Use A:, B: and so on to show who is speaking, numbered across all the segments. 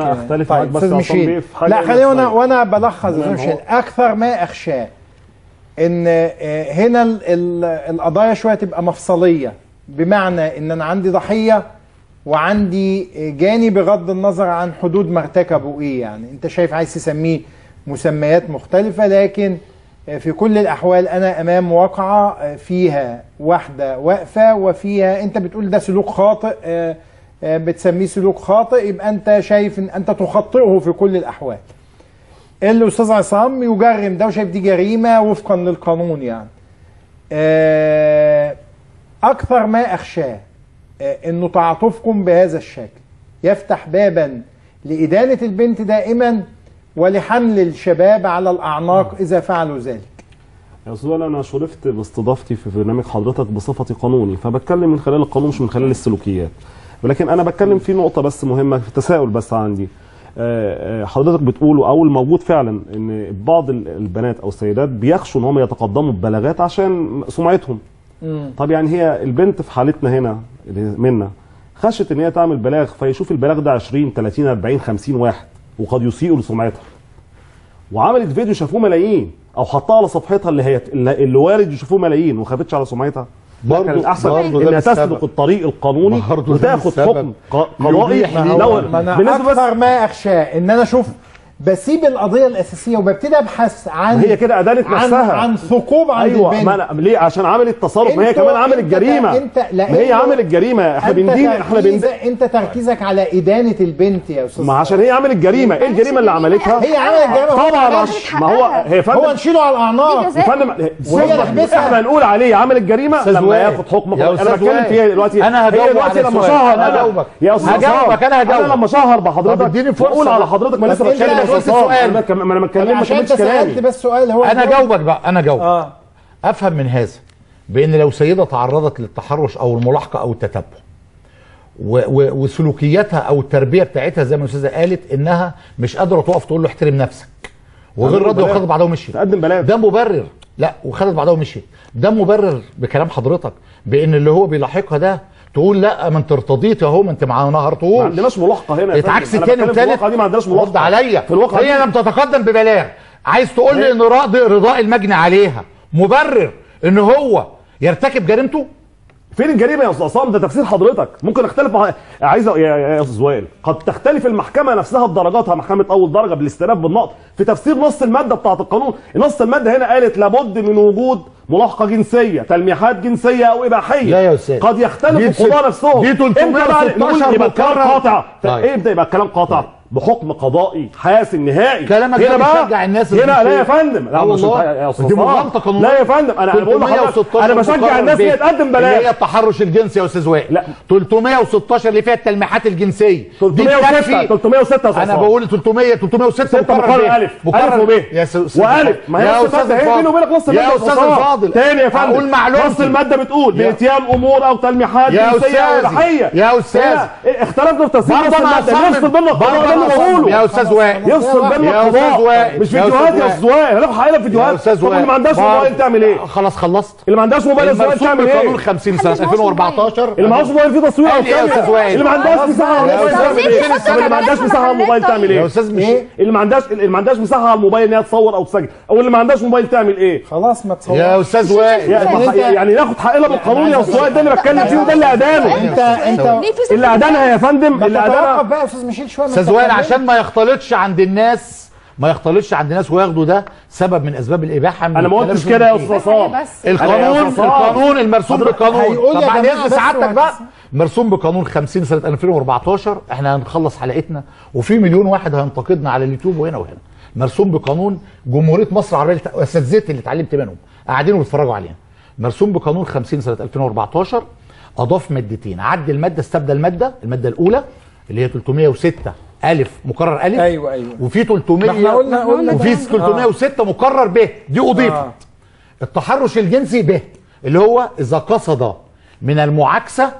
A: أنا أختلف معاك
B: طيب
A: بس بيه
B: ميشيل
A: في حاجة
B: لا خليني وأنا وأنا بلخص أكثر ما أخشاه إن آه، هنا ال- ال- القضايا شوية تبقى مفصلية. بمعنى إن أنا عندي ضحية وعندي جاني بغض النظر عن حدود ما ارتكبوا إيه يعني. أنت شايف عايز تسميه مسميات مختلفة لكن آه، في كل الأحوال أنا أمام واقعة آه، فيها واحدة واقفة وفيها أنت بتقول ده سلوك خاطئ بتسميه سلوك خاطئ يبقى أنت شايف ان أنت تخطئه في كل الأحوال. الاستاذ عصام يجرم ده وشايف دي جريمة وفقا للقانون يعني. آه، أكثر ما أخشاه آه، إنه تعاطفكم بهذا الشكل. يفتح بابا لإدانة البنت دائما ولحمل الشباب على الأعناق إذا فعلوا ذلك.
A: يا أستاذ أنا شرفت باستضافتي في برنامج حضرتك بصفتي قانوني فبتكلم من خلال القانون مش من خلال السلوكيات. ولكن أنا بتكلم في نقطة بس مهمة في تساؤل بس عندي. آه، آه، حضرتك بتقول أو الموجود فعلا إن بعض ال- البنات أو السيدات بيخشوا إن هم يتقدموا ببلاغات عشان سمعتهم. طب يعني هي البنت في حالتنا هنا منا خشت إن هي تعمل بلاغ فيشوف البلاغ ده 20 30 40 50 واحد وقد يسيئوا لسمعتها. وعملت فيديو شافوه ملايين أو حطها على صفحتها اللي هي اللي وارد يشوفوه ملايين وما خافتش على سمعتها.
C: برضو-
A: كان الاحسن إنها تسلك. الطريق القانوني وتاخد. حكم قضائي لو بالنسبة
B: أكثر ما اخشاه إن أنا أشوف بسيب القضية الأساسية وببتدي أبحث عن
A: هي كده ادانت
B: عن
A: نفسها.
B: عن ثقوب عند
A: أيوه
B: البنت.
A: ما أنا ليه؟ عشان عملت تصرف ما هي كمان عملت جريمه
B: انت لا
A: ما هي عملت جريمه
B: إحنا
A: بندين إحنا بندين
B: تركيزك انت تركيزك على إدانة البنت يا أستاذ
A: ما عشان هي عملت جريمة. إيه الجريمة اللي عملتها؟
B: هي عملت جريمة. هو
A: طبعا ما هو هي
B: هو
A: فندم
B: نشيله على الأعناق.
A: يا فندم. إحنا نقول عليه عمل جريمه لما. ياخد حكم.
C: أنا
A: بتكلم. فيها دلوقتي.
C: أنا
A: هي
C: هجاوب
A: دلوقتي
C: على
A: لما. شهر.
C: هجاوبك.
A: يا أستاذ
C: هجاوبك، أنا هجاوبك.
A: أنا لما شهر بحضرتك
C: اديني فرصة.
A: بقول على. حضرتك ما لسه بتكلم
B: قلت
A: عصام.
C: سؤال.
A: أنا ما أنا ما كملتش
B: انت
A: سألت
B: بس سؤال هو
C: أنا جاوبك بقى أنا جاوب
B: آه
C: أفهم من هذا بأن لو سيدة تعرضت للتحرش أو الملاحقة أو التتبع و و وسلوكياتها أو التربية بتاعتها زي ما الأستاذة قالت إنها مش قادرة تقف تقول له احترم نفسك وغير راضيه. وخدت بعدها ومشيت
A: تقدم بلاغ.
C: ده مبرر لا وخدت بعدها ومشيت ده مبرر بكلام حضرتك بأن اللي هو بيلاحقها ده تقول لا ما انت ارتضيت اهو ما انت ما
A: ما
C: نهرتهوش
A: عندناش ملاحقه هنا يا
C: اتعكس.
A: أنا
C: تاني وتالت.
A: دي ما عندناش ملاحقه
C: رد عليا.
A: في الواقعه
C: هي لم تتقدم ببلاغ. عايز تقول لي إن راضي رضاء المجني عليها مبرر إن هو يرتكب جريمته؟
A: فين الجريمة يا أستاذ عصام؟ ده تفسير حضرتك. ممكن أختلف مع عايز يا أستاذ وائل قد تختلف المحكمة نفسها بدرجاتها محكمة أول درجة بالاستئناف بالنقط في تفسير نص المادة بتاعة القانون نص المادة هنا قالت لابد من وجود ملاحقة جنسية تلميحات جنسية أو إباحية.
C: لا يا أستاذ.
A: قد يختلف القضاه نفسهم.
C: دي
A: إمتى بقى
C: 316
A: نقول؟ يبقى الكلام
C: مكرر.
A: قاطع.
C: طيب.
A: إيه إمتى يبقى الكلام قاطع؟ بحكم قضائي حاسم نهائي
C: كلامك
A: هنا بقى
C: الناس
A: هنا
C: اللي
A: لا يا فندم لا
C: والله.
A: يا أستاذ
C: دي قانونية.
A: لا يا فندم أنا بقول لحضرتك
C: 316
A: أنا بشجع الناس. هي تقدم
C: اللي
A: بلاغ
C: هي التحرش الجنسي يا أستاذ وائل
A: لا.
C: 316 اللي فيها التلميحات الجنسية دي
A: 306
C: بتكفي.
A: 306 يا أستاذ أنا.
C: بقول 300 306
A: ستة
C: مقرر
A: مقرر
C: به.
A: ألف.
C: مقرر
A: ألف وب.
C: يا
A: وألف ما هي
C: يا
A: نص أستاذ هي. بيني وبينك نص
C: يا
A: أستاذ.
C: الفاضل
A: تاني يا فندم
C: أقول معلومتي
A: نص المادة بتقول
C: يا-
A: باتيان أمور أو تلميحات جنسية
C: أو.
A: اباحيه
C: يا أستاذ.
A: هنا اختلفنا في تفسير نص
C: أنا
A: الماده القضاء ده اللي بقوله
C: يا أستاذ وائل
A: يفصل
C: يا أستاذ
A: القضاء
C: وائل.
A: مش
C: يا
A: فيديوهات يا أستاذ وائل هناخد حقيقه
C: يا
A: فيديوهات
C: أستاذ
A: طب اللي
C: وائل
A: ما عندهاش. موبايل تعمل إيه؟
C: خلاص خلصت
A: اللي ما عندهاش موبايل يا أستاذ وائل تعمل إيه؟
C: 50 سنه 2014
A: اللي معهوش موبايل فيه تصوير
C: أو إيه يا
A: كاميرا
C: وائل؟
A: اللي ما عندهاش مساحه على
C: يا
A: الموبايل تعمل إيه؟ اللي ما عندهاش مساحه على الموبايل تعمل
C: يا
A: إيه؟
C: أستاذ مش
A: اللي ما عندهاش اللي ما عندهاش مساحه على الموبايل ان هي تصور أو تسجل أو اللي ما عندهاش موبايل تعمل إيه؟
B: خلاص ما تصورش
C: يا أستاذ وائل
A: يعني, يعني ناخد حقنا بالقانون يا أستاذ وائل ده اللي بتكلم فيه وده اللي ادانه
B: انت انت
A: اللي ادانها يا فندم
B: ما
A: اللي ادانها
B: بقى يا أستاذ ميشيل شوية ما أستاذ
C: وائل
B: اتكلمت.
C: عشان ما يختلطش عند الناس ما يختلطش عند الناس وياخدوا ده سبب من أسباب الإباحة من
A: أنا ما قلتش كده يا. أستاذ عصام
C: القانون القانون المرسوم بالقانون
B: هيقول يا
C: سعادتك بقى مرسوم بقانون 50 سنة 2014 إحنا هنخلص حلقتنا وفي مليون واحد هينتقدنا على اليوتيوب وهنا وهنا. مرسوم بقانون جمهورية مصر العربية اساتذتي اللي اتعلمت منهم. قاعدين وبيتفرجوا علينا مرسوم بقانون 50 سنة 2014 أضاف مادتين. عدل المادة استبدل ماده المادة الأولى اللي هي 306 ألف مكرر ألف
B: أيوة، أيوة.
C: وفي 300
B: ما إحنا قلنا- قلنا
C: وفي
B: ده.
C: 306 مكرر ب دي أضيفت
B: آه.
C: التحرش الجنسي به اللي هو إذا قصد من المعاكسة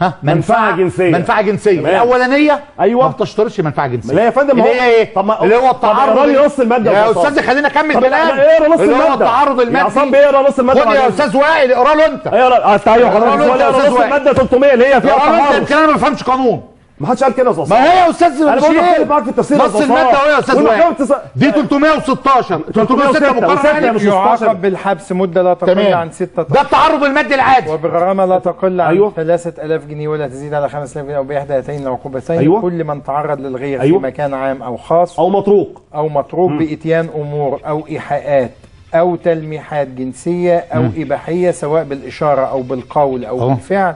C: ها
A: منفعة جنسية.
C: منفعة جنسية
A: تمام.
C: الأولانية
A: أيوة.
C: ما بتشترطش منفعة جنسية
A: لا يا فندم،
C: اللي
A: هو-
C: هي إيه
A: طب ما-
C: اللي هو التعرض
A: اقرا لي نص المادة
C: يا
A: يا أستاذ.
C: أستاذ خليني أكمل
A: طب
C: كلام
A: اقرا نص
C: اللي هو
A: المادة.
C: التعرض
A: يا
C: المادي
A: عصام بيقرا نص المادة
C: خد يا. أستاذ وائل اقرا له أنت
A: أيوه لا آه، أيوه
C: اقرا
A: حضرتك اللي
C: يا أستاذ
A: نص
C: وائل
A: المادة 300 اللي هي فيها
C: اقرا يمكن أنا ما بفهمش قانون
A: ما حدش قال كده يا أستاذ
C: ما هي يا أستاذ
A: أنا بقول لك معاك في التفسير
C: نص
A: أستاذ المادة.
C: أهو يا
A: أستاذ
C: دي 316 306
A: 306
C: مقرر
A: وستة
C: عليه
A: مش 16.
B: يعاقب بالحبس مدة لا تقل
C: تمام.
B: عن ستة
C: ده التعرض المادي العادي.
B: وبغرامة لا تقل عن
A: أيوة.
B: 3000 جنيه ولا تزيد على 5000 جنيه أو بإحدى هاتين العقوبتين
A: أيوة.
B: كل من تعرض للغير
A: أيوة.
B: في مكان عام أو خاص
A: أو مطروق
B: أو مطروق بإتيان أمور أو إيحاءات أو تلميحات جنسية أو إباحية سواء بالإشارة أو بالقول أو
C: أهو.
B: بالفعل.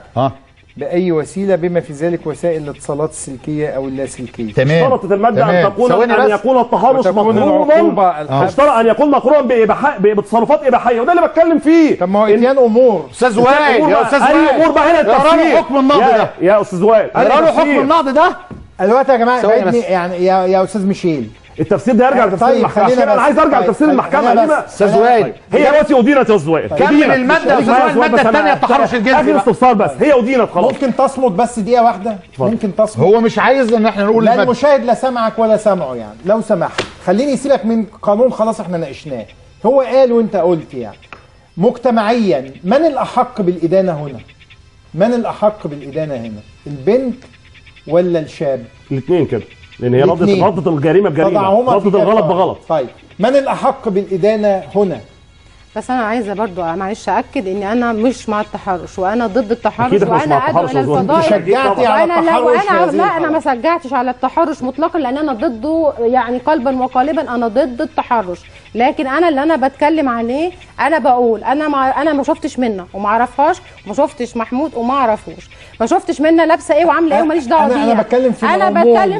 B: بأي وسيلة بما في ذلك وسائل الاتصالات السلكية أو اللاسلكية.
C: تمام.
A: اشترطت المادة أن
C: تمام.
A: تكون
C: ثواني
A: أن
C: بس.
A: يكون التحرش مقرونا. اشترط أن يكون مقرونا بإباحة- بتصرفات إباحية وده اللي بتكلم فيه.
B: طب ما هو إتيان أمور.
C: أستاذ وائل يا أستاذ وائل.
A: اي أمور بقى هنا التفسير.
C: حكم النقض
A: يا-
C: ده.
A: يا أستاذ وائل التفسير.
C: حكم النقض ده.
B: دلوقتي يا جماعة. يعني يا يا أستاذ ميشيل.
A: التفسير ده يرجع لتفسير
B: طيب، المحكمة.
A: عشان
B: أنا
A: عايز أرجع
B: طيب،
A: لتفسير
B: خلينا المحكمة.
A: ليه؟
B: أستاذ
C: وائل
A: هي دلوقتي ودينت يا
C: أستاذ وائل كمل
A: بس أنا-
C: التانية التحرش الجنسي
A: اخر. استفسار بس. هي ودينت خلاص.
B: ممكن تصمت بس دقيقة واحدة؟ ممكن تصمت
C: هو مش عايز إن إحنا نقول
B: لا. المشاهد لا سمعك ولا سمعه يعني. لو سمحت. خليني يسيبك من قانون خلاص إحنا ناقشناه. هو قال وأنت قلت يعني. مجتمعيا من الأحق بالإدانة هنا؟ من الأحق بالإدانة هنا؟ البنت ولا الشاب؟
A: الاثنين كده. لأن هي ردت. ردت
B: الجريمة بجريمة
A: ردت الغلط. بغلط
B: طيب من الأحق بالإدانة هنا
D: بس أنا عايزة برضو معلش اكد ان أنا مش مع التحرش وأنا ضد التحرش وأنا
A: مع
D: ادعو
A: التحرش إلى.
D: الفضائل
B: شجعتي على
D: وأنا لا وأنا
B: أنا.
D: ما شجعتش على التحرش مطلقا لأن أنا ضده يعني قلبا وقالبا أنا ضد التحرش لكن أنا اللي أنا بتكلم عليه أنا بقول أنا ما أنا ما شفتش منى وما أعرفهاش وما شفتش محمود وما أعرفوش ما شفتش منى لابسة إيه وعاملة إيه وماليش
B: دعوة
D: بيها
B: بتكلم في أنا.
D: بتكلم